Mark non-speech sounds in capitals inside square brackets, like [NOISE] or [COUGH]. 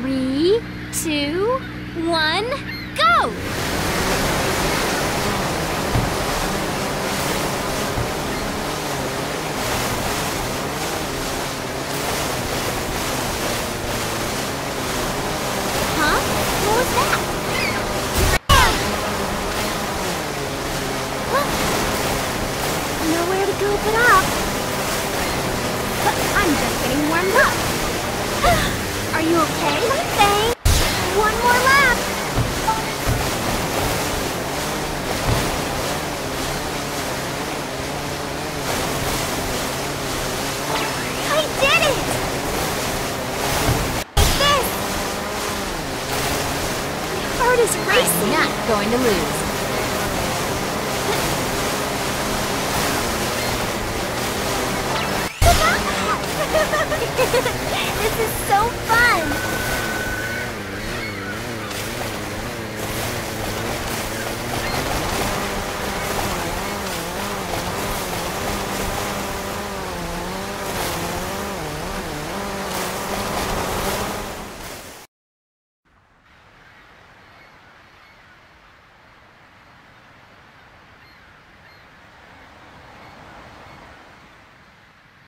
Three, two, one, go! But I'm just getting warmed up. [GASPS] Are you okay, Fang? One more lap. I did it! Like this! My heart is racing. I'm not going to lose. [LAUGHS] this is so fun!